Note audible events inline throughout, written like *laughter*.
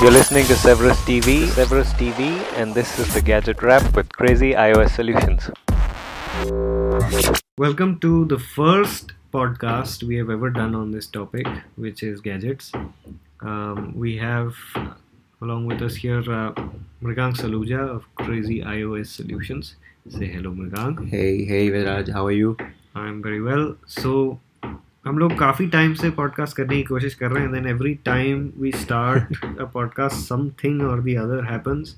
You're listening to Severus TV, Severus TV, and this is the Gadget Wrap with crazy iOS solutions. Welcome to the first podcast we have ever done on this topic, which is gadgets. Um, we have along with us here uh, Mrigank Saluja of Crazy iOS Solutions. Say hello, Mrigank. Hey, hey, Viraj, how are you? I'm very well. So, हम लोग काफ़ी time से podcast करने की कोशिश कर रहे हैं then every time we start a podcast something और the other happens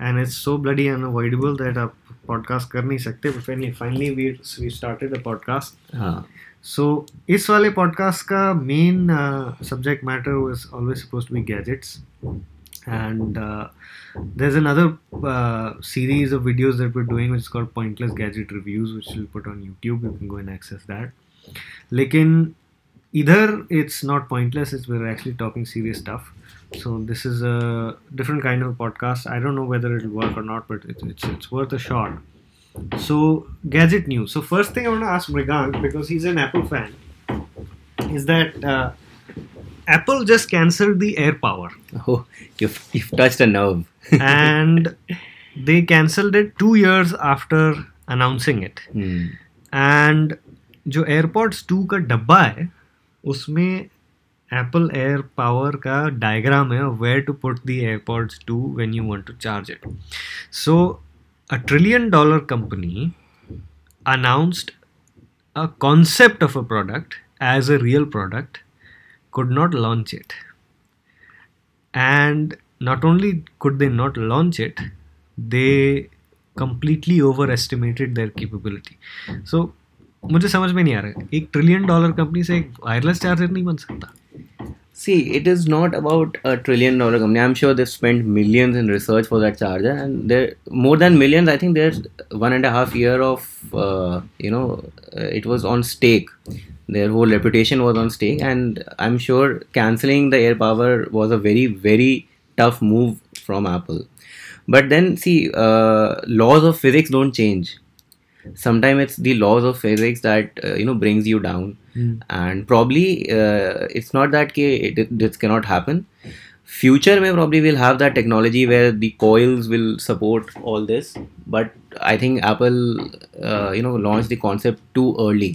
and it's so bloody unavoidable that आप पॉडकास्ट कर नहीं सकते but finally we we started a podcast हाँ। सो इस वाले पॉडकास्ट का main subject matter was always supposed to be gadgets and uh, there's another uh, series of videos that we're doing which is called pointless gadget reviews which we'll put on youtube. You can go and access that. Lekin either it's not pointless it's we're actually talking serious stuff. So this is a different kind of podcast. I don't know whether it'll work or not but it's, it's, it's worth a shot. So gadget news. So first thing i want to ask Mrigang because he's an apple fan is that uh, apple just cancelled the AirPower. *laughs* Oh, you've, you've touched a nerve. *laughs* and they cancelled it two years after announcing it. Hmm. and जो AirPods two का डब्बा है, उसमें Apple AirPower का diagram है where to put the AirPods two when you want to charge it so a trillion dollar company announced a concept of a product as a real product could not launch it and not only could they not launch it they completely overestimated their capability so मुझे समझ में नहीं आ रहा। एक trillion dollar company से एक wireless charger नहीं बन सकता। See it is not about a trillion dollar company I am sure they spend millions in research for that charger and there more than millions I think there one and half year of you know it was on stake their वो reputation was on stake and I am sure cancelling the AirPower was a very very tough move from Apple but then the laws of physics don't change Sometimes it's the laws of physics that uh, you know brings you down and probably uh, it's not that ke it, it, this cannot happen future may probably will have that technology where the coils will support all this but i think apple uh, you know launched the concept too early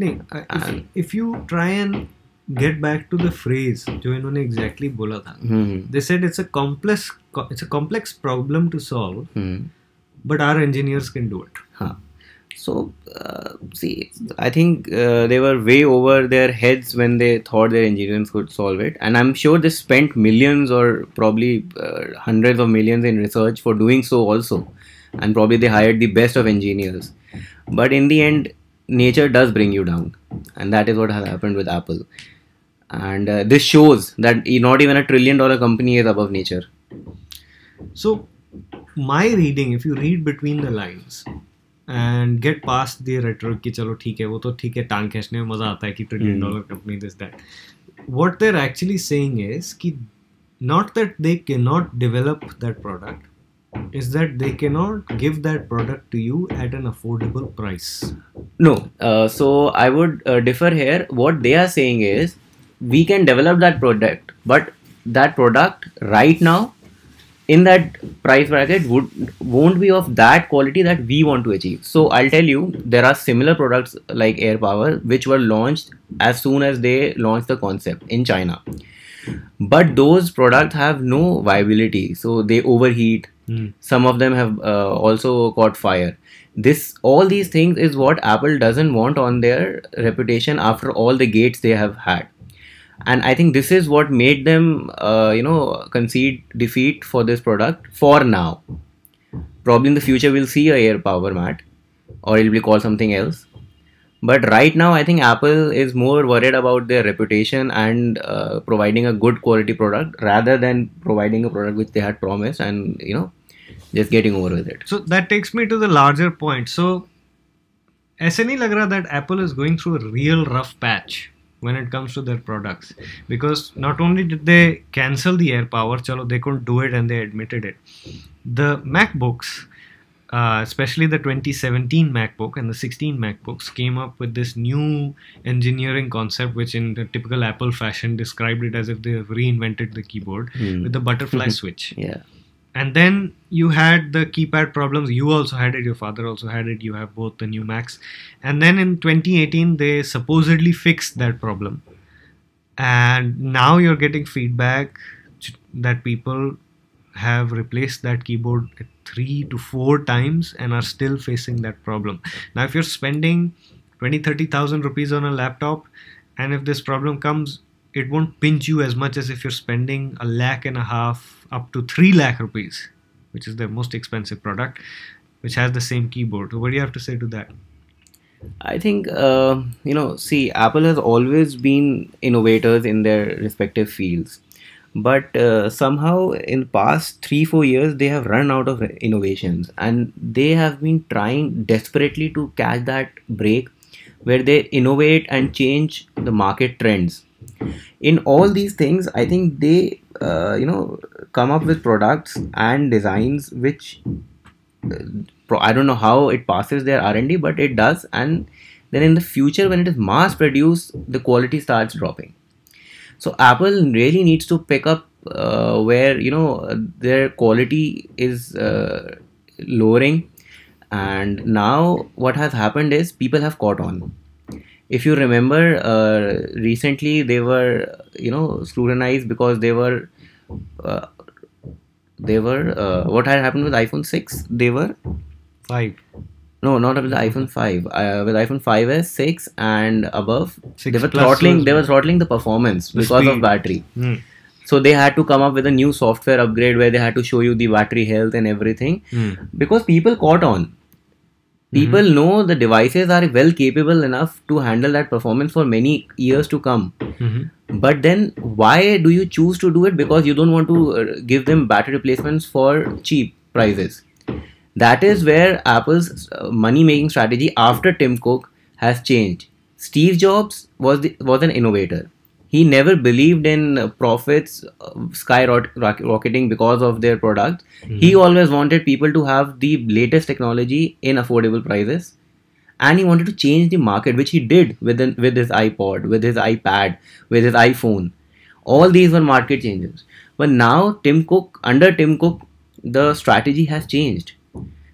नहीं if, if you try and get back to the phrase जो इन्होंने exactly बोला था hmm. they said it's a complex it's a complex problem to solve Hmm. but our engineers can do it Huh. so, uh, see, I think uh, they were way over their heads when they thought their engineers could solve it. And I'm sure they spent millions or probably uh, hundreds of millions in research for doing so, also. And probably they hired the best of engineers. But in the end, nature does bring you down. And that is what has happened with Apple. And uh, this shows that not even a trillion dollar company is above nature. So, my reading, if you read between the lines and get past the rater कि चलो ठीक है वो तो ठीक है टांग खींचने में मज़ा आता है कि trillion dollar company this that what they're actually saying is कि not that they cannot develop that product is that they cannot give that product to you at an affordable price no so I would differ here what they are saying is we can develop that product but that product right now in that price bracket would won't be of that quality that we want to achieve. So I'll tell you there are similar products like AirPower which were launched as soon as they launched the concept in China. But those products have no viability, so they overheat, some of them have uh, also caught fire. This all these things is what apple doesn't want on their reputation after all the gates they have had and i think this is what made them uh, you know concede defeat for this product for now. Probably in the future we'll see a AirPower mat or it'll be called something else. But right now i think apple is more worried about their reputation and uh, providing a good quality product rather than providing a product which they had promised and you know just getting over with it. So that takes me to the larger point. So ऐसे नहीं लग रहा that Apple is going through real rough patch when it comes to their products because not only did they cancel the air power chalo they couldn't do it and they admitted it the macbooks uh, especially the 2017 MacBook and the 16 MacBooks, came up with this new engineering concept, which in the typical Apple fashion described it as if they have reinvented the keyboard Hmm. with the butterfly *laughs* switch. Yeah. And then you had the keypad problems. You also had it. Your father also had it. You have both the new Macs. And then in 2018, they supposedly fixed that problem. And now you're getting feedback that people have replaced that keyboard three to four times and are still facing that problem. Now, if you're spending 20, 30,000 rupees on a laptop, and if this problem comes, it won't pinch you as much as if you're spending a lakh and a half up to three lakh rupees, which is the most expensive product, which has the same keyboard. So what do you have to say to that? I think uh, you know. See, Apple has always been innovators in their respective fields, but uh, somehow in the past three four years they have run out of innovations, and they have been trying desperately to catch that break, where they innovate and change the market trends. In all these things, I think they uh, you know come up with products and designs which pro- I don't know how it passes their R&D, but it does. And then in the future, when it is mass produced, the quality starts dropping. So Apple really needs to pick up uh, where you know their quality is uh, lowering, and now what has happened is people have caught on. If you remember, uh, recently they were you know scrutinized because they were uh, they were uh, what had happened with iPhone 6 they were Five. no not with the iPhone 5 uh, with iPhone 5s 6 and above Six they were throttling they were throttling the performance The because of battery Hmm. so they had to come up with a new software upgrade where they had to show you the battery health and everything Hmm. because people caught on people know the devices are well capable enough to handle that performance for many years to come. Mhm. but then why do you choose to do it? Because you don't want to uh, give them battery replacements for cheap prices. That is where apple's uh, money making strategy after tim cook has changed. Steve jobs was the, was an innovator he never believed in uh, profits uh, skyrocketing because of their product. He always wanted people to have the latest technology in affordable prices. And he wanted to change the market which he did with an, with his ipod with his ipad with his iphone. All these were market changes. But now tim cook under tim cook the strategy has changed.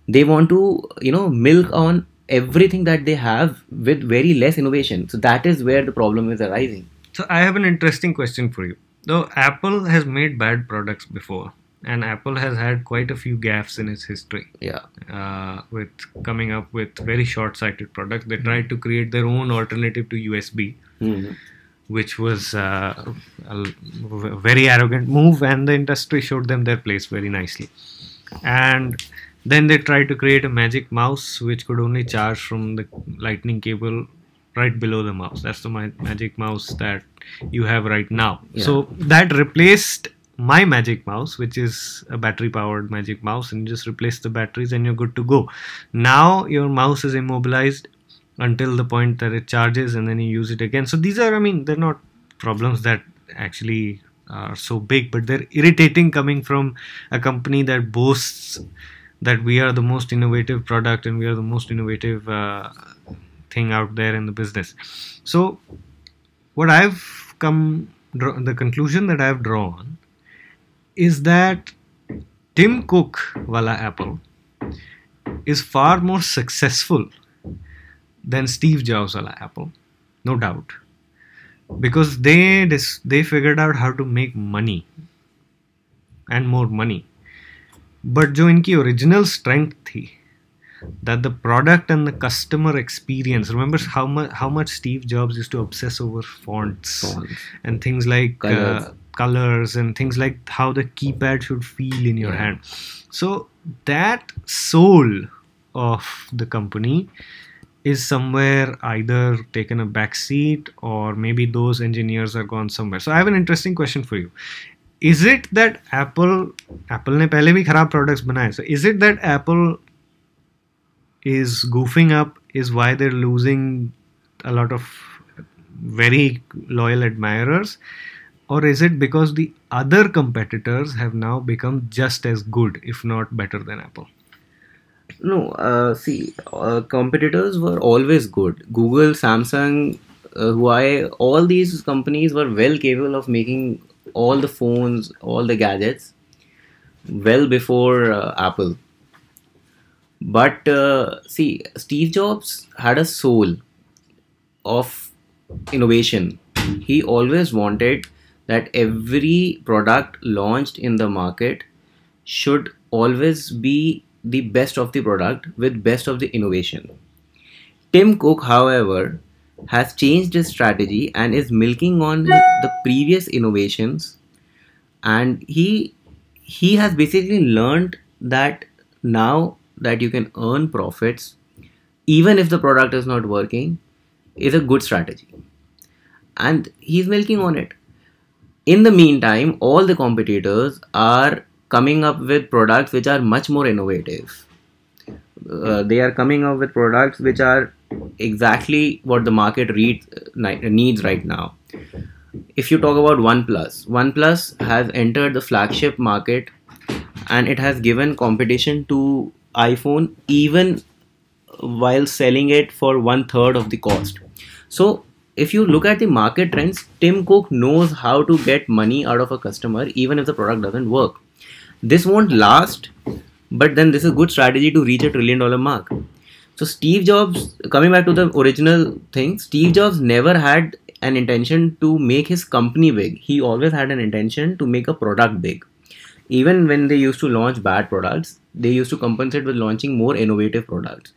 They want to you know milk on everything that they have with very less innovation. So that is where the problem is arising So I have an interesting question for you. Though Apple has made bad products before, and Apple has had quite a few gaffes in its history. yeah uh, with coming up with very short-sighted products. They tried to create their own alternative to USB, Mhm. which was uh, a very arrogant move, and the industry showed them their place very nicely. And then they tried to create a magic mouse which could only charge from the lightning cable right below the mouse. That's the ma- magic mouse that you have right now. Yeah. So that replaced my magic mouse, which is a battery powered magic mouse, and you just replace the batteries and you're good to go. Now your mouse is immobilized until the point that it charges and then you use it again. So these are, I mean, they're not problems that actually are so big, but they're irritating coming from a company that boasts that we are the most innovative product and we are the most innovative uh, thing out there in the business. So, what I've come, draw, the conclusion that I've drawn is that Tim Cook wala Apple is far more successful than Steve Jobs wala Apple, no doubt, because they dis- they figured out how to make money and more money. But जो इनकी original strength थी that the product and the customer experience remember how much how much Steve Jobs used to obsess over fonts, Fonts. and things like Colours. Uh, colors and things like how the keypad should feel in your Yeah. hand so that soul of the company is somewhere either taken a back seat or maybe those engineers are gone somewhere so i have an interesting question for you is it that apple apple ने पहले भी खराब products बनाए so is it that apple is goofing up is why they're losing a lot of very loyal admirers or is it because the other competitors have now become just as good if not better than apple No, uh, see, uh, competitors were always good. Google, Samsung, uh, Huawei, all these companies were well capable of making all the phones, all the gadgets, well before uh, Apple. But uh, see, Steve Jobs had a soul of innovation. He always wanted that every product launched in the market should always be the best of the product with best of the innovation. Tim Cook, however, has changed his strategy and is milking on the previous innovations and he he has basically learned that now that you can earn profits even if the product is not working is a good strategy. And he's milking on it. In the meantime all the competitors are coming up with products which are much more innovative. Uh, they are coming up with products which are exactly what the market read, needs right now. If you talk about OnePlus, OnePlus has entered the flagship market and it has given competition to iPhone even while selling it for one third of the cost. So, if you look at the market trends, Tim Cook knows how to get money out of a customer even if the product doesn't work. This won't last, but then this is a good strategy to reach a trillion dollar mark. So, Steve Jobs, coming back to the original thing, Steve Jobs never had an intention to make his company big. He always had an intention to make a product big. Even when they used to launch bad products, they used to compensate with launching more innovative products.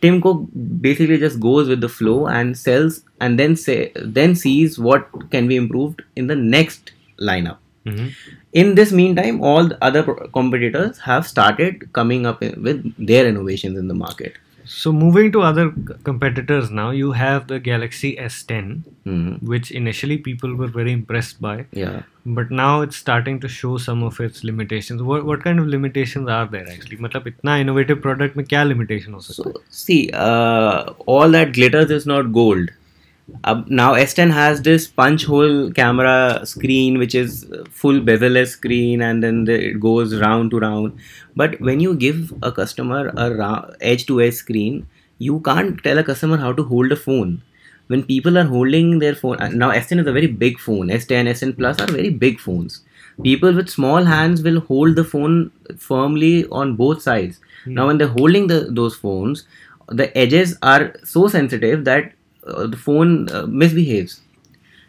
Tim Cook basically just goes with the flow and sells, and then say then sees what can be improved in the next lineup. Mm-hmm. In this meantime, all the other competitors have started coming up with their innovations in the market. So moving to other competitors now, you have the Galaxy S10, Mm-hmm. which initially people were very impressed by, Yeah. but now it's starting to show some of its limitations. What what kind of limitations are there actually? मतलब इतना innovative product में क्या limitation हो सकता So see, uh, all that glitters is not gold. Uh, now S10 has this punch hole camera screen, which is full bezel-less screen, and then the, it goes round to round. But when you give a customer a ra- edge-to-edge screen, you can't tell a customer how to hold a phone. When people are holding their phone, now S10 is a very big phone. S10, S10 Plus are very big phones. People with small hands will hold the phone firmly on both sides. Now, when they're holding the, those phones, the edges are so sensitive that uh, the phone uh, misbehaves.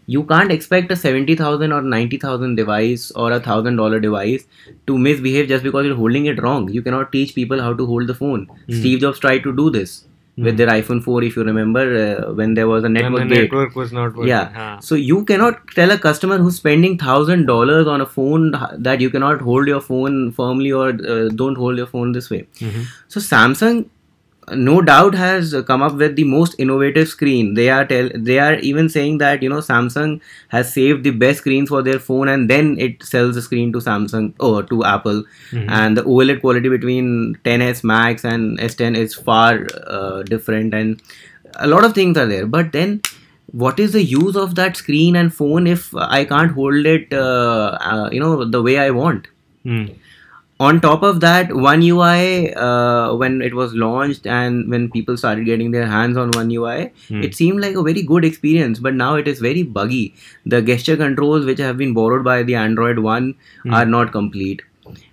You can't expect a 70,000 or 90,000 device or a thousand dollar device to misbehave just because you're holding it wrong. You cannot teach people how to hold the phone. Steve Jobs tried to do this with their iPhone 4, if you remember, uh, when there was a network the gate. network was not working. Yeah. So you cannot tell a customer who's spending thousand dollars on a phone that you cannot hold your phone firmly or uh, don't hold your phone this way. Mhm. So Samsung, no doubt, has come up with the most innovative screen. They are tell they are even saying that you know Samsung has saved the best screens for their phone and then it sells the screen to Samsung or to Apple. And the OLED quality between 10s Max and S10 is far uh, different and a lot of things are there. But then what is the use of that screen and phone if I can't hold it, uh, uh, you know, the way I want? Hmm. On top of that, One UI, uh, when it was launched and when people started getting their hands on One UI, Hmm. it seemed like a very good experience. But now it is very buggy. The gesture controls, which have been borrowed by the Android One, are not complete.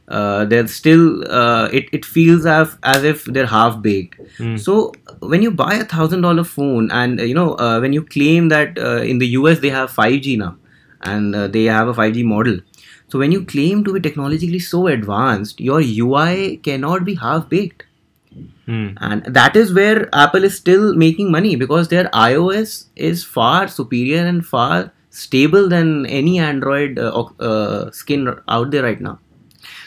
Uh, they're still. Uh, it it feels as as if they're half baked. Hmm. So when you buy a thousand dollar phone, and uh, you know uh, when you claim that uh, in the US they have 5G now, and uh, they have a 5G model. So when you claim to be technologically so advanced, your UI cannot be half baked. Hmm. And that is where Apple is still making money because their iOS is far superior and far stable than any Android uh, uh, skin out there right now.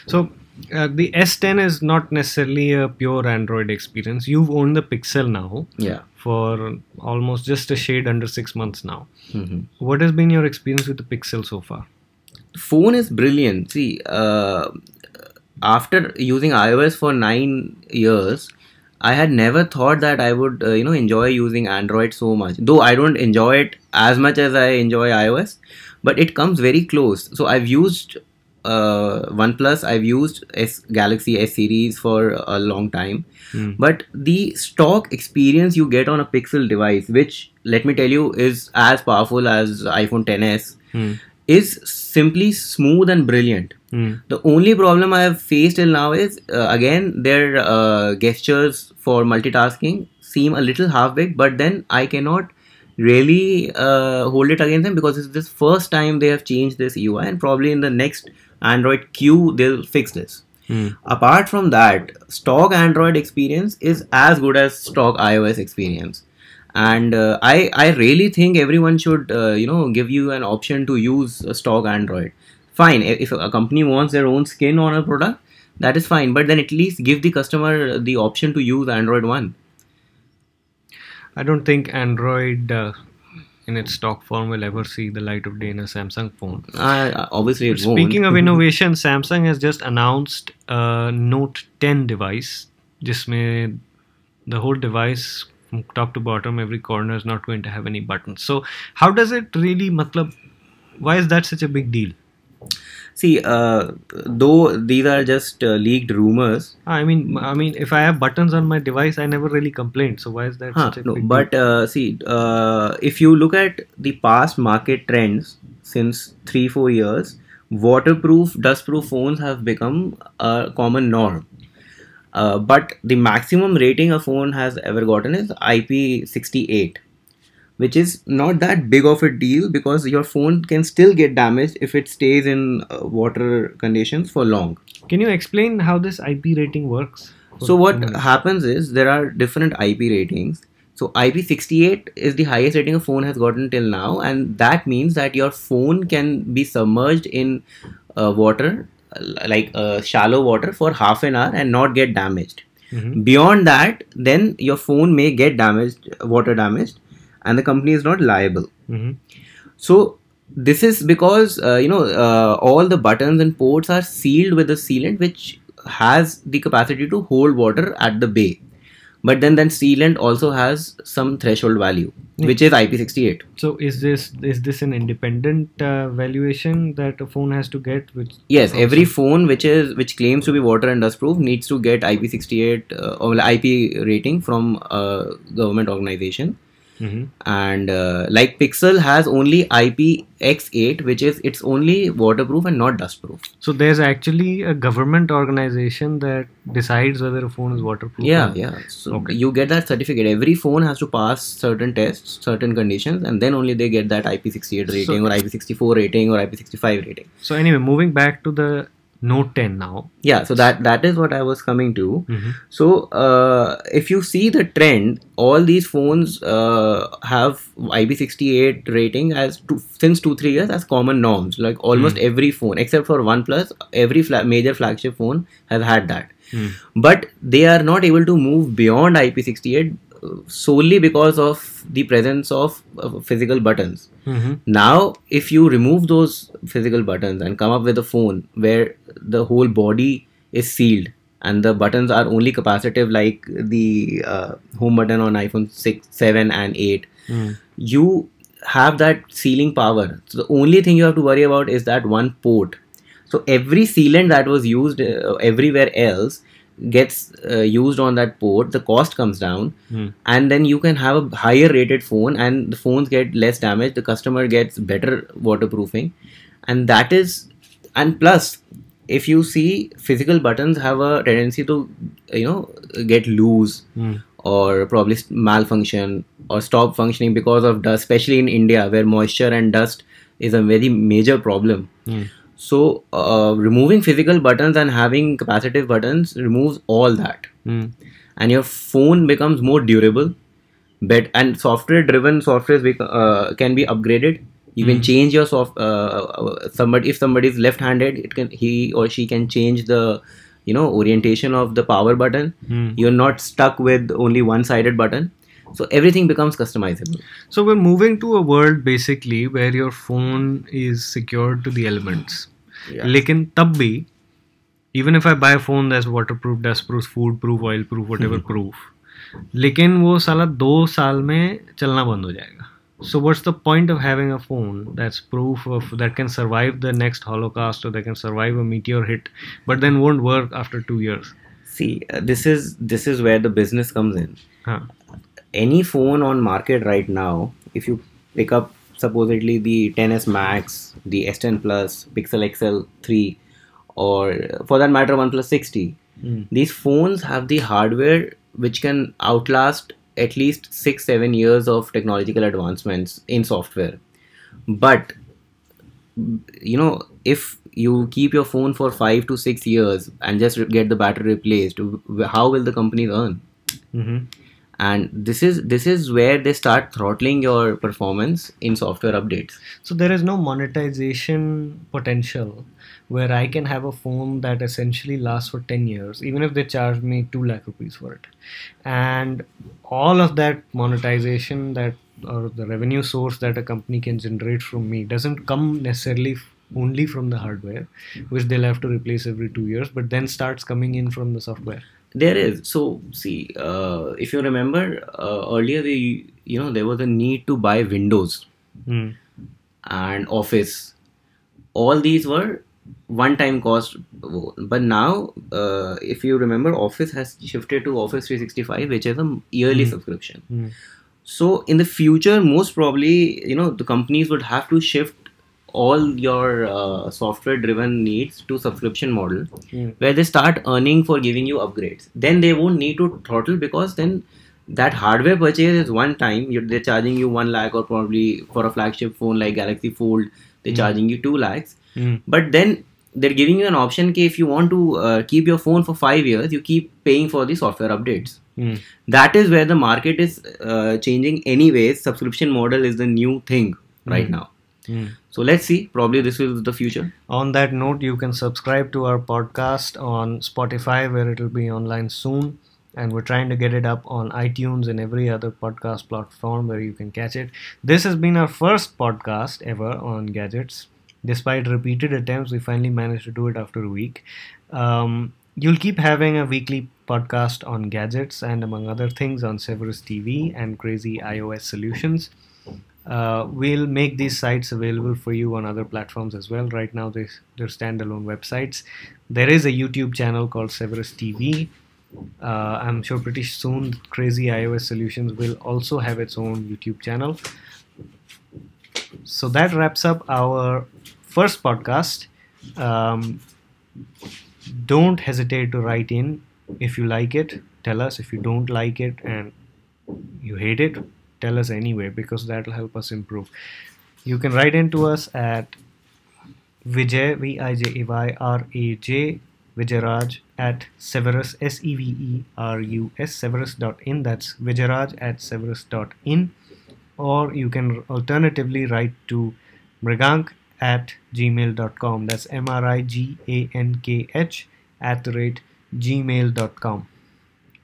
So uh, the S10 is not necessarily a pure Android experience. You've owned the Pixel now Yeah. for almost just a shade under six months now. Mhm. What has been your experience with the Pixel so far? Phone is brilliant. See, uh, after using iOS for nine years, I had never thought that I would, uh, you know, enjoy using Android so much. Though I don't enjoy it as much as I enjoy iOS, but it comes very close. So I've used uh, OnePlus, I've used S Galaxy S series for a long time, Hmm. but the stock experience you get on a Pixel device, which let me tell you is as powerful as iPhone 10s, Hmm. Is simply smooth and brilliant. Hmm. The only problem I have faced till now is uh, again their uh, gestures for multitasking seem a little half baked, but then I cannot really uh, hold it against them because it's this first time they have changed this UI, and probably in the next Android Q they'll fix this. Hmm. Apart from that, stock Android experience is as good as stock iOS experience And uh, I, I really think everyone should, uh, you know, give you an option to use a stock Android. Fine, if if a company wants their own skin on a product, that is fine. But then at least give the customer the option to use Android One. I don't think Android uh, in its stock form will ever see the light of day in a Samsung phone. Uh, obviously, it won't. Speaking of innovation, *laughs* Samsung has just announced a Note 10 device. जिसमें the whole device from top to bottom, every corner is not going to have any buttons. So how does it really, matlab, why is that such a big deal? See, uh, though these are just uh, leaked rumors, I mean, I mean, if I have buttons on my device, I never really complained. So why is that Huh, such a no, big but uh, see, uh, if you look at the past market trends since three four years, waterproof, dustproof phones have become a common norm. Uh, but the maximum rating a phone has ever gotten is IP68, which is not that big of a deal because your phone can still get damaged if it stays in uh, water conditions for long. Can you explain how this IP rating works? So what happens is there are different IP ratings. So IP68 is the highest rating a phone has gotten till now, and that means that your phone can be submerged in uh, water, like uh, shallow water, for half an hour and not get damaged. Mhm. Beyond that, then your phone may get damaged, water damaged, and the company is not liable. Mhm. So this is because uh, you know uh, all the buttons and ports are sealed with a sealant which has the capacity to hold water at the bay. But then that sealant also has some threshold value, which is IP68. So is this is this an independent uh, valuation that a phone has to get? Which Yes, also- every phone which is which claims to be water and dust proof needs to get IP68 uh, or IP rating from a government organization. Mhm. and uh, like Pixel has only IPX8, which is it's only waterproof and not dustproof. So there's actually a government organization that decides whether a phone is waterproof. Yeah, yeah. So Okay. you get that certificate. Every phone has to pass certain tests, certain conditions, and then only they get that IP68 rating or IP64 rating or IP65 rating. So anyway, moving back to the Note 10 now. Yeah, so that that is what I was coming to. Mhm. So uh, if you see the trend, all these phones uh, have IP68 rating as two, since two three years as common norms. Like almost every phone except for OnePlus, every fla- major flagship phone has had that. Hmm. But they are not able to move beyond IP68 uh, solely because of the presence of uh, physical buttons. Mhm. Now, if you remove those physical buttons and come up with a phone where the whole body is sealed and the buttons are only capacitive like the uh, home button on iPhone 6, 7, and 8, Hmm. you have that sealing power. So, the only thing you have to worry about is that one port. So, every sealant that was used uh, everywhere else gets uh, used on that port, the cost comes down Hmm. and then you can have a higher rated phone and the phones get less damage the customer gets better waterproofing and that is and plus if you see physical buttons have a tendency to you know get loose Hmm. or probably malfunction or stop functioning because of dust especially in india where moisture and dust is a very major problem Hmm. So uh, removing physical buttons and having capacitive buttons removes all that. Hmm. and your phone becomes more durable. But and software driven software uh, can be upgraded. You can change your soft uh, uh, somebody if somebody is left handed it can he or she can change the you know orientation of the power button. Hmm. you're not stuck with only one sided button so everything becomes customizable So we're moving to a world basically where your phone is secured to the elements. Yeah. लेकिन तब भी even if I buy a phone that's waterproof, dustproof, food proof, oil proof, whatever proof, लेकिन वो साला दो साल में चलना बंद हो जाएगा So what's the point of having a phone that's proof of that can survive the next Holocaust or that can survive a meteor hit, but then won't work after two years? See, uh, this is this is where the business comes in. Huh. Any phone on market right now, if you pick up supposedly the 10s Max, the S10 Plus, Pixel XL 3, or uh, for that matter, OnePlus 6T, Mm. these phones have the hardware which can outlast at least six seven years of technological advancements in software. But you know if you keep your phone for five to six years and just get the battery replaced how will the companies earn? Hmm and this is this is where they start throttling your performance in software updates So there is no monetization potential where I can have a phone that essentially lasts for 10 years, even if they charge me 2 lakh rupees for it. And all of that monetization that or the revenue source that a company can generate from me doesn't come necessarily only from the hardware, which they'll have to replace every two years, but then starts coming in from the software. There is so see uh, if you remember uh, earlier we you know there was a need to buy windows Hmm. and office all these were one time cost but now uh, if you remember office has shifted to office 365 which is a yearly Hmm. subscription Hmm. so in the future most probably you know the companies would have to shift all your uh, software driven needs to subscription model Hmm. where they start earning for giving you upgrades then they won't need to throttle because then that hardware purchase is one time you they're charging you one lakh or probably for a flagship phone like galaxy fold they're Hmm. charging you two lakhs Hmm. but then they're giving you an option if you want to uh, keep your phone for five years you keep paying for the software updates Hmm. that is where the market is uh, changing anyways subscription model is the new thing right Hmm. now Hmm. so let's see probably this is the future On that note, you can subscribe to our podcast on Spotify, where it'll be online soon. And we're trying to get it up on iTunes and every other podcast platform where you can catch it. This has been our first podcast ever on gadgets. Despite repeated attempts, we finally managed to do it after a week. Um, you'll keep having a weekly podcast on gadgets and, among other things, on Severus TV and Crazy iOS Solutions. Uh, we'll make these sites available for you on other platforms as well. Right now, they, they're standalone websites. There is a YouTube channel called Severus TV. Uh, I'm sure pretty soon Crazy iOS Solutions will also have its own YouTube channel. So that wraps up our first podcast. Um, don't hesitate to write in if you like it. Tell us if you don't like it and you hate it. Tell us anyway because that'll help us improve. You can write in to us at Vijay V I J A Y R A J Vijayraj at Severus S E V E R U S Severus dot in. That's Vijayraj at Severus dot in. Or you can alternatively write to Mrigank at gmail.com. That's M R I G A N K H at the rate gmail.com.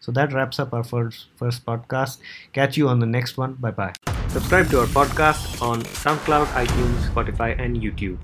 So that wraps up our first first podcast. Catch you on the next one. Bye bye. Subscribe to our podcast on SoundCloud, iTunes, Spotify, and YouTube.